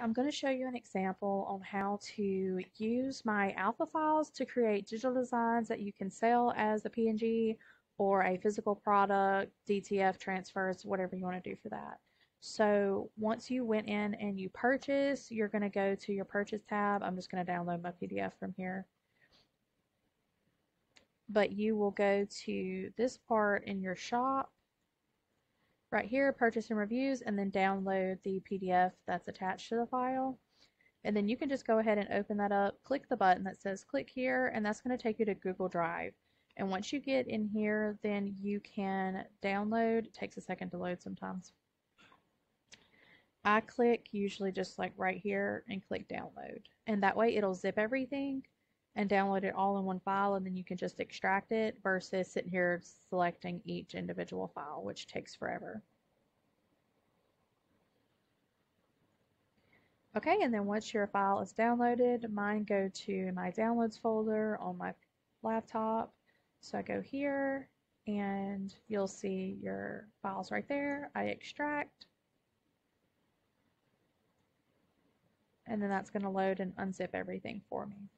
I'm going to show you an example on how to use my alpha files to create digital designs that you can sell as a PNG or a physical product, DTF transfers, whatever you want to do for that. So once you went in and you purchase, you're going to go to your purchase tab. I'm just going to download my PDF from here. But you will go to this part in your shop right here, purchase and reviews, and then download the PDF that's attached to the file. And then you can just go ahead and open that up, click the button that says click here, and that's going to take you to Google Drive. And once you get in here, then you can download. It takes a second to load sometimes. I click usually just like right here and click download. And that way it'll zip everything and download it all in one file and then you can just extract it versus sitting here selecting each individual file, which takes forever. Okay, and then once your file is downloaded, mine go to my downloads folder on my laptop. So I go here and you'll see your files right there. I extract. And then that's going to load and unzip everything for me.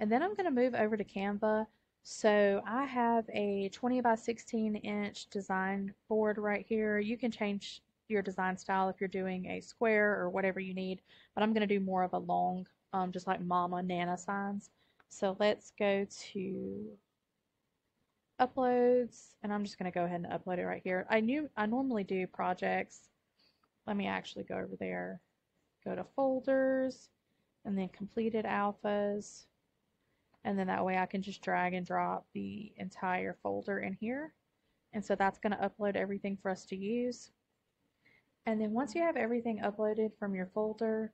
And then I'm going to move over to Canva. So I have a 20 by 16 inch design board right here. You can change your design style if you're doing a square or whatever you need, but I'm going to do more of a long, um, just like mama nana signs. So let's go to uploads and I'm just going to go ahead and upload it right here. I knew I normally do projects. Let me actually go over there. Go to folders and then completed alphas and then that way I can just drag and drop the entire folder in here. And so that's going to upload everything for us to use. And then once you have everything uploaded from your folder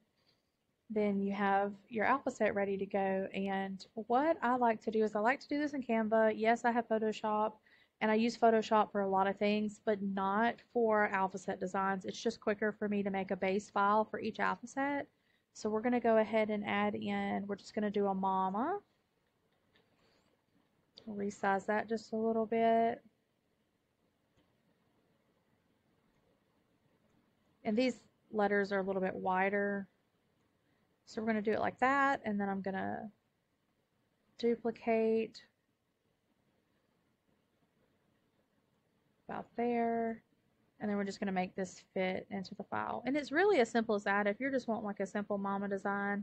then you have your alpha set ready to go. And what I like to do is I like to do this in Canva. Yes I have Photoshop and I use Photoshop for a lot of things but not for alpha set designs. It's just quicker for me to make a base file for each alpha set. So we're going to go ahead and add in we're just going to do a mama resize that just a little bit. And these letters are a little bit wider. So we're going to do it like that, and then I'm going to duplicate about there. And then we're just going to make this fit into the file. And it's really as simple as that. If you just want like a simple mama design.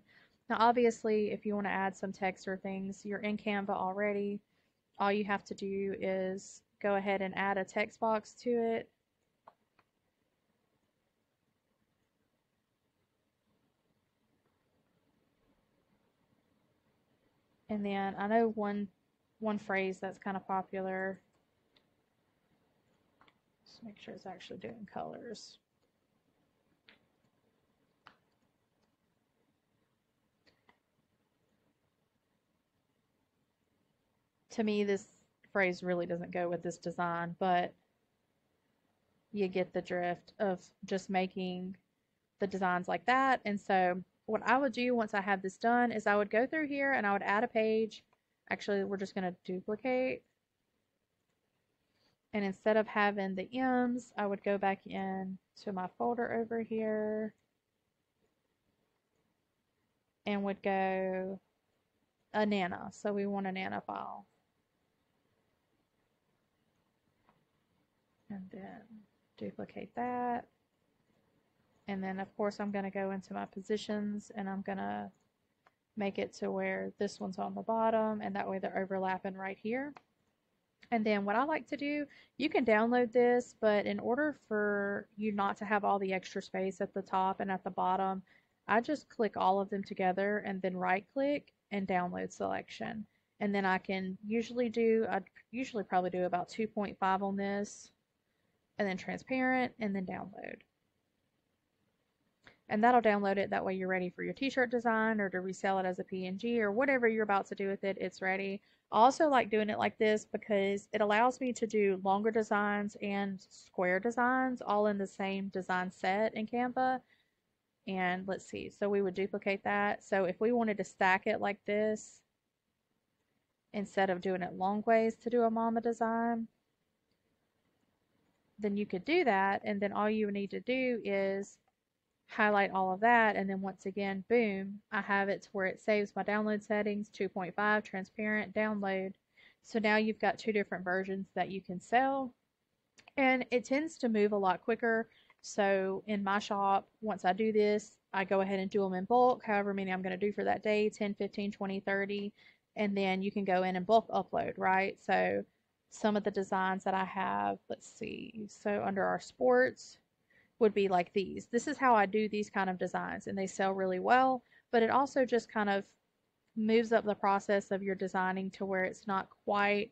Now obviously if you want to add some text or things, you're in Canva already all you have to do is go ahead and add a text box to it. And then I know one one phrase that's kind of popular. Let's make sure it's actually doing colors. To me, this phrase really doesn't go with this design, but you get the drift of just making the designs like that. And so what I would do once I have this done is I would go through here and I would add a page. Actually, we're just going to duplicate. And instead of having the M's, I would go back in to my folder over here and would go a Nana. So we want a Nana file. And then duplicate that. And then of course I'm going to go into my positions and I'm going to make it to where this one's on the bottom and that way they're overlapping right here. And then what I like to do, you can download this, but in order for you not to have all the extra space at the top and at the bottom, I just click all of them together and then right click and download selection. And then I can usually do, I usually probably do about 2.5 on this and then transparent, and then download. And that'll download it. That way you're ready for your t-shirt design or to resell it as a PNG or whatever you're about to do with it. It's ready. I also like doing it like this because it allows me to do longer designs and square designs all in the same design set in Canva. And let's see, so we would duplicate that. So if we wanted to stack it like this, instead of doing it long ways to do a mama design, then you could do that. And then all you need to do is highlight all of that. And then once again, boom, I have it to where it saves my download settings, 2.5, transparent, download. So now you've got two different versions that you can sell. And it tends to move a lot quicker. So in my shop, once I do this, I go ahead and do them in bulk, however many I'm going to do for that day 10, 15, 20, 30. And then you can go in and bulk upload, right? So some of the designs that I have, let's see. So under our sports would be like these. This is how I do these kind of designs, and they sell really well. But it also just kind of moves up the process of your designing to where it's not quite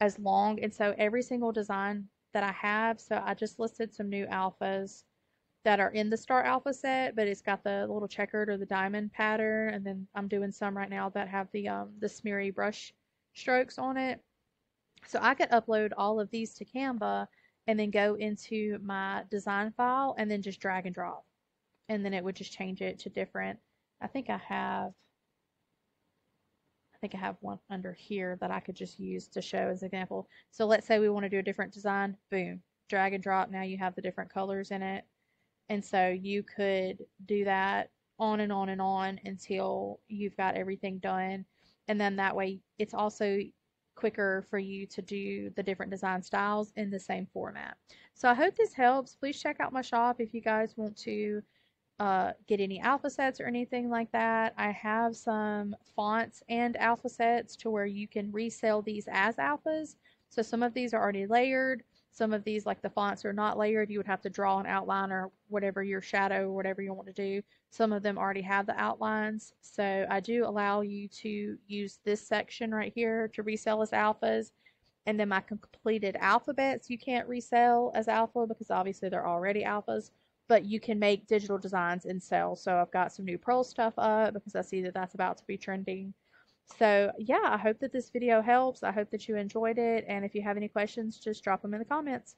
as long. And so every single design that I have, so I just listed some new alphas that are in the Star Alpha set, but it's got the little checkered or the diamond pattern. And then I'm doing some right now that have the um, the smeary brush strokes on it. So I could upload all of these to Canva and then go into my design file and then just drag and drop. And then it would just change it to different. I think I have I think I have one under here that I could just use to show as an example. So let's say we want to do a different design, boom, drag and drop. Now you have the different colors in it. And so you could do that on and on and on until you've got everything done. And then that way it's also quicker for you to do the different design styles in the same format. So I hope this helps. Please check out my shop if you guys want to uh, get any alpha sets or anything like that. I have some fonts and alpha sets to where you can resell these as alphas. So some of these are already layered. Some of these, like the fonts, are not layered. You would have to draw an outline or whatever your shadow or whatever you want to do. Some of them already have the outlines. So I do allow you to use this section right here to resell as alphas. And then my completed alphabets you can't resell as alpha because obviously they're already alphas but you can make digital designs and sell. So I've got some new Pearl stuff up because I see that that's about to be trending. So yeah, I hope that this video helps. I hope that you enjoyed it. And if you have any questions, just drop them in the comments.